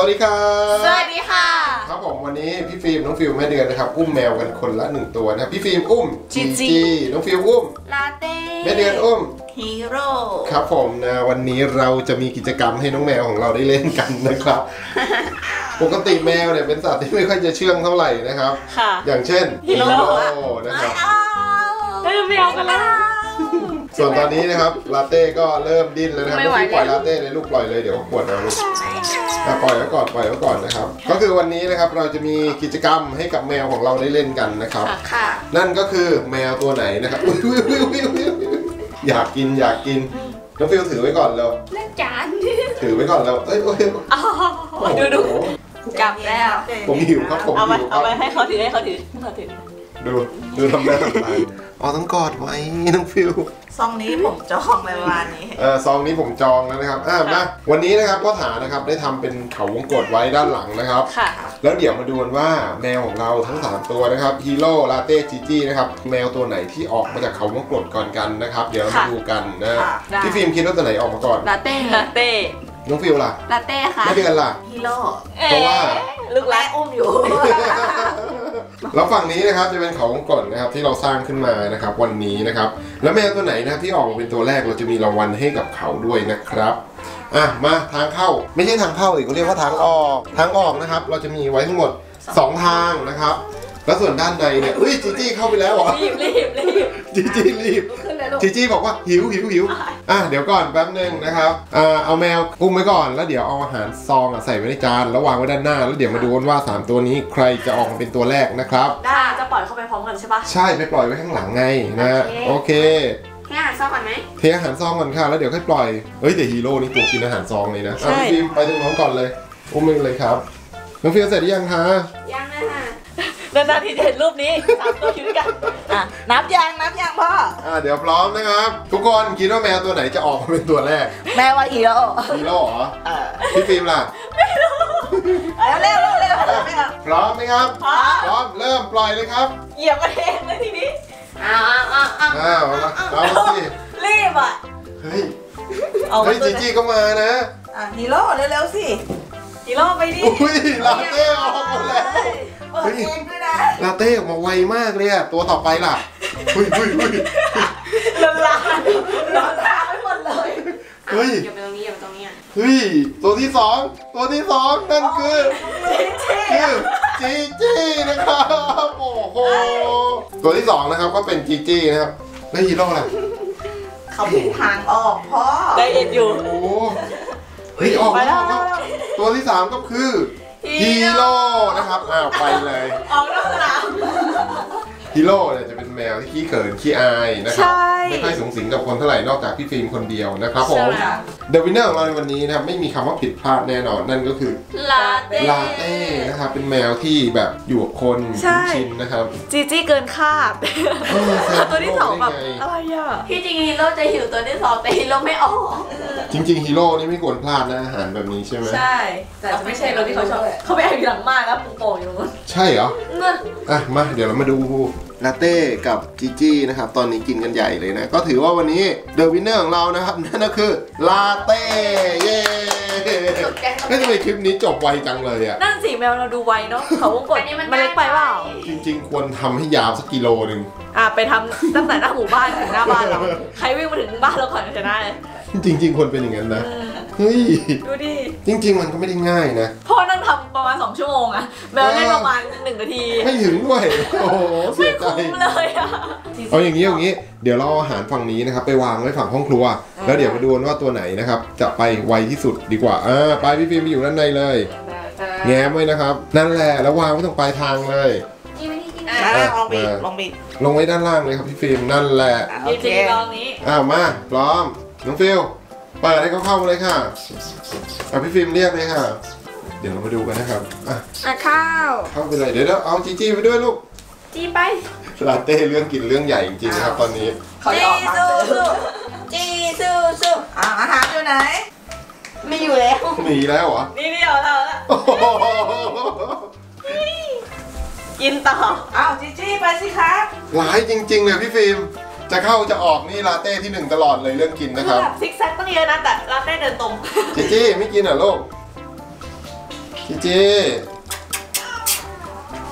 สวัสดีครับสวัสดีค่ะ ครับผมวันนี้พี่ฟิล์มน้องฟิวส์แม่เดือนนะครับอุ้มแมวกันคนละหนึ่งตัวนะครับพี่ฟิล์มอุ้มจีจีน้องฟิวส์อุ้มลาเต้แม่เดือนอุ้มฮีโร่ครับผมนะวันนี้เราจะมีกิจกรรมให้น้องแมวของเราได้เล่นกันนะครับ ปกติแมวเนี่ยเป็นสัตว์ที่ไม่ค่อยจะเชื่องเท่าไหร่นะครับค่ะอย่างเช่นฮีโร่นะครับเอ้ยไม่เอากันแล้ว ส่วนตอนนี้นะครับลาเต้ก็เริ่มดิ้นแล้วนะครับไม่ไหวพี่ปล่อยแล้วลาเต้เลยลูกปล่อยเลยเดี๋ยวเขาปวดเอาลูกอะปล่อยไว้ก่อนปล่อยไว้ก่อนนะครับ ก็คือวันนี้นะครับเราจะมีกิจกรรมให้กับแมวของเราได้เล่นกันนะครับ ค่ะ นั่นก็คือแมวตัวไหนนะครับอุ๊ยอุ๊ยอุ๊ยอุ๊ยอุ๊ยอุ๊ยอยากกินอยากกินน้องฟิลถือไว้ก่อนแล้วเล่นจานถือไว้ก่อนแล้วเอ้ยโอ้ยดูดูโอ้โหกลับแล้ว ผมหิวครับผมเอาไปหิวคเอารับ ไปให้เขาถือให้เขาถือให้เขาถือ ดู ดูทำหน้าทำตาอ๋อต้องกอดไว้น้องฟิล ซองนี้ผมจองไปประมาณนี้ เออซองนี้ผมจองแล้วนะครับอะมาวันนี้นะครับพ่อถานะครับได้ทำเป็นเขาวงกตไว้ด้านหลังนะครับ ค่ะ แล้วเดี๋ยวมาดูกันว่าแมวของเราทั้ง 3 ตัวนะครับฮีโร่ลาเต้จีจี้นะครับแมวตัวไหนที่ออกมาจากเขาวงกตก่อนกันนะครับ เดี๋ยวเรามาค่ะดูกันนะค่ะ ได้ พี่ฟิล์มคิดว่าตัวไหนออกมาก่อนลาเต้ลาเต้น้องฟิวส์ล่ะลาเต้ค่ะแม่เดือนล่ะ ฮีโร่เพราะว่า ลูกแม่รักอุ้มอยู่ แล้วฝั่งนี้นะครับจะเป็นเขาวงกตนะครับที่เราสร้างขึ้นมานะครับ วันนี้นะครับ แล้วแมวตัวไหนนะครับที่ออกมาเป็นตัวแรกเราจะมีรางวัลให้กับเขาด้วยนะครับอะมาทางเข้าไม่ใช่ทางเข้าอีกเขาเรียกว่าทางออกทางออกนะครับ เราจะมีไว้ทั้งหมดสองทางนะครับ แล้วส่วนด้านในเนี่ยอุ้ยจีจี้เข้าไปแล้วเหรอรีบรีบรีบจีจี้รีบขึ้นเลยลูก จีจี้บอกว่าหิวหิวหิวอะเดี๋ยวก่อนแป๊บนึงนะครับอ่าเอาแมวอุ้มไว้ก่อน แล้วเดี๋ยวเอาอาหารซองอะใส่ไว้ในจานแล้ววางไว้ด้านหน้า แล้วเดี๋ยวมาดูกันว่า3ตัวนี้ใครจะออกมาเป็นตัวแรกนะครับ ได้จะปล่อยเข้าไปพร้อมกันใช่ปะ ใช่ไปปล่อยไว้ข้างหลังไงนะโอเค ให้อาหารซ้อมก่อนไหม เทอาหารซองก่อนค่ะแล้วเดี๋ยวค่อยปล่อยเฮ้ยแต่ฮีโร่นี่ตัวกินอาหารซองเลยนะอะพี่ฟิล์มไปตรงน้องก่อนเลยอุ้มไปเลยครับ น้องฟิวส์เสร็จหรือยังคะยังเลยค่ะ นานๆทีจะเห็นรูปนี้สามตัวอยู่ด้วยกันอะนับยังนับยังพ่อ อะเดี๋ยวพร้อมนะครับ ทุกคนคิดว่าแมวตัวไหนจะออกมาเป็นตัวแรกแม่ว่าฮีโร่ฮีโร่เหรอเออพี่ฟิล์มล่ะแล้วเร็วเร็วเร็วเร็วเร็วพร้อมไหมครับอ๋อพร้อมเริ่มปล่อยเลยครับเหยียบกันเองเลยทีนี้อ้าวอ้าวอ้าวอ้าวเอาสิรีบอะเฮ้ยเอาเฮ้ยจีจี้ก็มานะอะฮีโร่เร็วเร็วสิฮีโร่ไปดิอุ้ยลาเต้ออกหมดแล้วเปิดเองด้วยนะ ลาเต้ออกมาไวมากเลยอะตัวต่อไปล่ะเฮ้ยเฮ้ยเฮ้ยละลายร้อนตาไปหมดเลยเฮ้ยอย่าไปตรงนี้อย่าไปตรงนี้อะเฮ้ยตัวที่สองตัวที่สองนั่นคือคือจีจี้นะครับโอ้โหตัวที่สองนะครับก็เป็นจีจี้นะครับแล้วฮีโร่ล่ะเขาผิดทางออกพ่อได้เอ็นอยู่โอ้โหเฮ้ยออกแล้วตัวที่สามก็คือฮีโร่นะครับอ้าวไปเลยออกนอกสนาม ฮีโร่เนี่ยจะเป็นแมวที่ขี้เขินขี้อายนะครัใช่ ไม่ค่อยสุงสิงกับคนเท่าไหร่นอกจากพี่ฟิล์มคนเดียวนะครับผม ใช่ เดวินเนอร์ของเราในวันนี้นะครับไม่มีคำว่าผิดพลาดแน่นอนนั่นก็คือลาเต้ ลาเต้นะครับเป็นแมวที่แบบอยู่กับคนใช่ คุ้นชินนะครับจีจี้เกินคาดเออแซงตัวที่สองแบบได้ไอะไรอะ ที่จริงฮีโร่จะหิวตัวที่สองแต่ฮีโร่ไม่ออก จริงๆฮีโร่นี่ไม่ควรพลาดนะอาหารแบบนี้ใช่ไหมใช่ แต่ไม่ใช่เราที่เขาชอบเขาไปแอบอยู่หลังมากแล้วปุงโป่งอยู่ตรงนู้นใช่เหรอ เงื่อนอะมาเดี๋ยวเรามาดูลาเต้กับจีจี้นะครับ ตอนนี้กินกันใหญ่เลยนะ ก็ถือว่าวันนี้the winner ของเรานะครับ นั่นก็คือลาเต้ เย้ตกใจตกไม่ใจทำไมคลิปนี้จบไวจังเลยอะ นั่นสิแมวเราดูไวเนาะเขาวงกตอันนี้มันมันเล็กไปเปล่า จริงๆ ควรทำให้ยาวสักกิโลหนึ่ง อะไปทำตั้งแต่หน้าหมู่บ้านถึงหน้าบ้านเราใครวิ่งมาถึงบ้านเราก่อนจะได้เลยจริง ๆ ควรเป็นอย่างนั้นนะ เฮ้ย ดูดิจริง ๆ มันก็ไม่ได้ง่ายนะ พ่อนั่งทำประมาณ 2 ชั่วโมงอะแมวเล่นประมาณ 1 นาทีไม่ถึงด้วย โอ้โห เสีไม่ยใจ คุ้มเลยอะเอาอย่างนี้อย่างนี้ เดี๋ยวเราเอาอาหารฝั่งนี้นะครับ ไปวางไว้ฝั่งห้องครัว แล้วเดี๋ยวมาดูกันว่าตัวไหนนะครับ จะไปไวที่สุดดีกว่าอ่าไปพี่ฟิล์มไปอยู่ด้านในเลย แง้มไว้นะครับ นั่นแหละแล้ววางไว้ตรงปลายทางเลยนี่ไม่ที่กินอะลองบีบลองบีบลงไว้ด้านล่างเลยครับพี่ฟิล์มนั่นแหละอะจโอเคริงๆตอนนี้อ้าวมาพร้อมน้องฟิลเปิดให้เขาเข้ามาเลยค่ะเอาพี่ฟิล์มเรียกเลยค่ะ เดี๋ยวเรามาดูกันนะครับอะอะข้าวเข้าไปเลยเดี๋ยวเดี๋ยวเอาจีจี้ไปด้วยลูกจีไปลาเต้เรื่องกินเรื่องใหญ่จริงๆนะครับตอนนี้ เขาจะออกมาสู้สู้จีสู้ ไหน ไม่อยู่แล้ว หนีแล้วเหรอนี่นี่เอาเราละโอ้โหกินต่ออ้าวจีจี้ไปสิครับร้ายจริงๆเลยพี่ฟิล์ม จะเข้าจะออกนี่ลาเต้ที่หนึ่งตลอดเลยเรื่องกินคืนะอครับแบบซิกแซกต้องเยอะนะแต่ลาเต้เดินตรง จีจี้ไม่กินเหรอลูกจีจี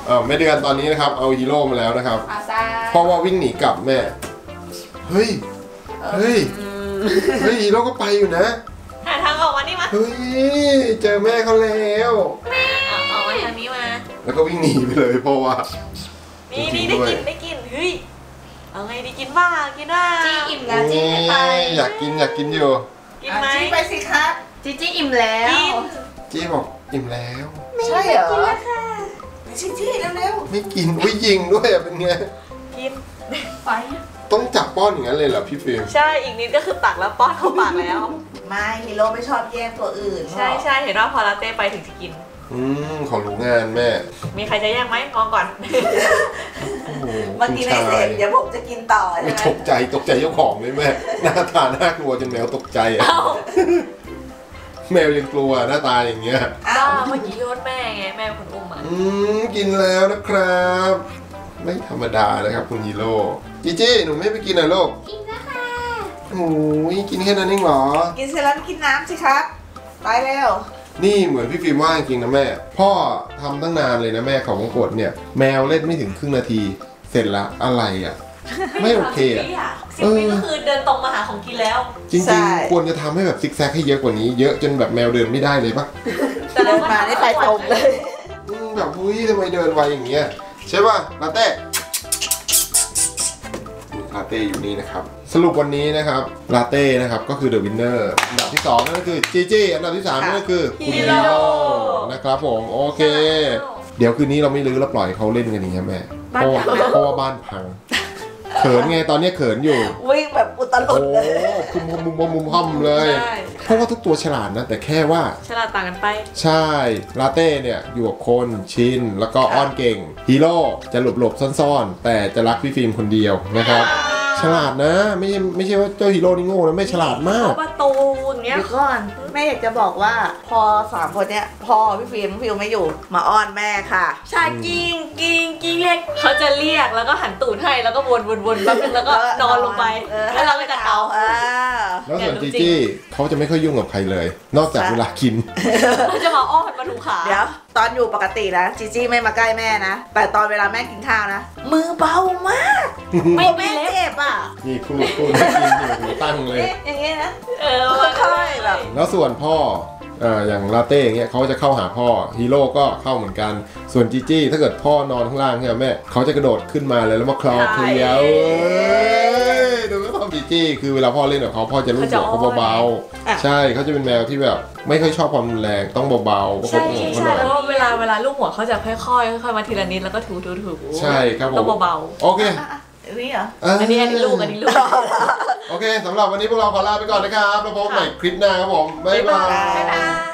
เออแม่เดือนตอนนี้นะครับ เอาฮีโร่มาแล้วนะครับ อาซาเพราะว่าวิ่งหนีกลับแม่ เฮ้ย เฮ้ย เฮ้ยฮีโร่ก็ไปอยู่นะ หาทางออกมานี่มาเฮ้ยเจอแม่เขาแล้ว เอาออกมาทางนี้มา แล้วก็วิ่งหนีไปเลยเพราะว่า นี่จรินี่งๆได้ด้วย กินได้กิน เฮ้ย เอาไงดีกินบ้างกินบ้างจีอิ่มแล้วจีนี่ไม่ไปอยากกินอยากกินอยู่กินอะไหมจี้ไปสิครับจีจีอิ่มแล้ว กินจี้บอกอิ่มแล้ว ใช่เหรอจี้จี้เร็วไม่กินอุ้ยยิงด้วยอะเป็นไงกินไป ต้องจับป้อนอย่างนั้นเลยเหรอพี่ฟิล์มใช่อีกนิดก็คือตักแล้วป้อนเข้าปากแล้วๆไม่ฮีโร่ไม่ชอบแย่งตัวอื่น ใช่ใช่เห็นว่าพอลาเต้ไปถึงจะกิน อืมของรู้งานแม่ มีใครจะแย่งไหมมองก่อนโอ้โหมาคุณกินให้ชาเสร็ยจเดี๋ยวผมจะกินต่อไม่ใช่ไหมตกใจตกใจเจ้าของเลยแม่หน้าตาน่ากลัวจนแมวตกใจอะเอ้าแมวยังกลัวหน้าตาอย่างเงี้ยบ้าเมื่อกี้โยนแม่ไงแม่เป็นคนอุ้มอะอืมกินแล้วนะครับ ไม่ธรรมดานะครับคุณฮีโร่จีจี้หนูไม่ไปกินเหรอลูกกินแล้วค่ะโอ้ยกินแค่นั้นเองเหรอ กินเสร็จแล้วกินน้ำสิครับ ไปเร็ว นี่เหมือนพี่ฟิล์มว่าจริงๆนะแม่ พ่อทำตั้งนานเลยนะเขาวงกตเนี่ย แมวเล่นไม่ถึงครึ่งนาที เสร็จละอะไรอะ ไม่โอเคอะ สิบวิก็คือเดินตรงมาหาของกินแล้วจริงๆ ควรจะทำให้แบบซิกแซกให้เยอะกว่านี้ เยอะจนแบบแมวเดินไม่ได้เลยปะแต่เราเดินก็มาได้ไปตรงเลย อืมแบบอุ้ยทำไมเดินไวอย่างเงี้ย ใช่ป่ะลาเต้ลาเต้อยู่นี่นะครับ สรุปวันนี้นะครับลาเต้นะครับก็คือ the winner อันดับที่2นั่นก็คือจีจีอันดับที่3นั่นก็คือคุณฮีโร่นะครับผมโอเค เดี๋ยวคืนนี้เราไม่ลื้อแล้วปล่อยเขาเล่นกันอย่างเงี้ยแม่เพราะว่าเพราะว่าบ้านพังเขินไงตอนเนี้ยเขินอยู่วิ่งแบบอุตลุโอ้ดเลยคุมคุมมุมมุมมุมค่อมเลยใช่ เพราะว่าทุกตัวฉลาดนะ แต่แค่ว่า ฉลาดต่างกันไป ใช่ ลาเต้เนี่ย อยู่กับคนชิน แล้วก็อ้อนเก่ง ฮีโร่จะหลบหลบๆซ่อนๆ แต่จะรักพี่ฟิล์มคนเดียวนะครับ ฉลาดนะ ไม่ใช่ไม่ใช่ว่าเจ้าฮีโร่นี่โง่นะไม่ฉลาดมาก เขาประตู อย่างเงี้ย เดี๋ยวก่อนแม่อยากจะบอกว่า พอสามคนเนี้ยพ่อพี่ฟิล์มพี่ฟิล์มไม่อยู่ มาอ้อนแม่ค่ะ ใช่กิงกิงกิงเรียกเขาจะเรียกแล้วก็หันตูดให้แล้วก็วนวนวนแป๊บนึงแล้วก็นอนลงไปเออแล้วเราก็จะเอาเออ แล้วส่วนแกรู้จีจริงจี้เขาจะไม่ค่อยยุ่งกับใครเลย นอกจากใช่ เวลากิน เขาจะมาอ้อนมาถูขา เดี๋ยว ตอนอยู่ปกตินะจีจี้ไม่มาใกล้แม่นะ แต่ตอนเวลาแม่กินข้าวนะ มือเบามากไม่แม่มีเล็บ เจ็บอะนี่พูดพูดไม่กินอยู่หูตั้งเลย นี่อย่างงี้นะเออค่อยๆแบบ แล้วส่วนพ่อเอ่ออย่างลาเต้อย่างเงี้ยเขาจะเข้าหาพ่อฮีโร่ก็เข้าเหมือนกัน ส่วนจีจี้ถ้าเกิดพ่อนอนข้างล่างใช่ไหมแม่เขาจะกระโดดขึ้นมาเลยแล้วมาคลอเคลียร์เอ้ยดู ก็ต้องจีจี้คือเวลาพ่อเล่นกับเขาพ่อจะลูบหัวเขาเบาๆ ใช่เขาจะเป็นแมวที่แบบ ไม่ค่อยชอบความรุนแรงต้องเบาๆประคใช่บหัวใช่เขาใช่หน่อยแล้วเวลาเวลาลูกหัวเขาจะค่อยๆค่อยๆมาทีละนิดแล้วก็ถูถูถูใช่ครับผมต้องเบาโอเคอะอันนี้เหรอๆอันนี้อันนี้ลูกอันนี้ลูกโอเคสำหรับวันนี้พวกเราขอลาไปก่อนนะครับแล้วพบกันใหม่คลิปหน้าครับผมบ๊ายบายบ๊ายบายบ๊ายบาย